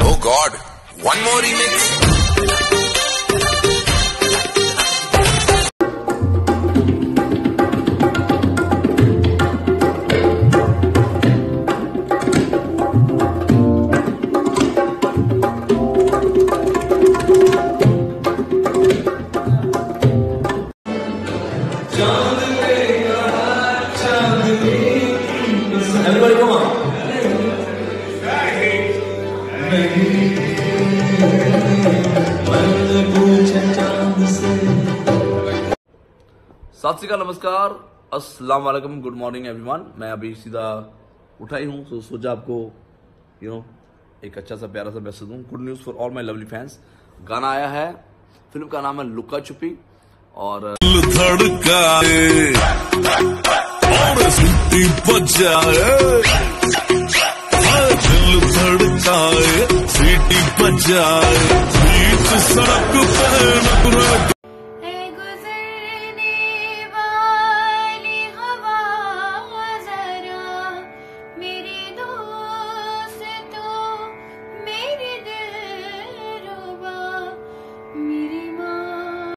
Oh God, one more remix. Everybody श्रीकाल, नमस्कार। अस्सलाम वालेकुम, गुड मॉर्निंग, एवरीवन। मैं अभी सीधा उठा ही हूँ तो सोचा आपको यू नो एक अच्छा सा प्यारा सा मैसेज दूँ। Good news for all my lovely fans गाना आया है, फ़िल्म का नाम है लुका छुपी। और धड़काए और सीटी बजाए दिल धड़काए सीटी बजाए बीच सड़क पे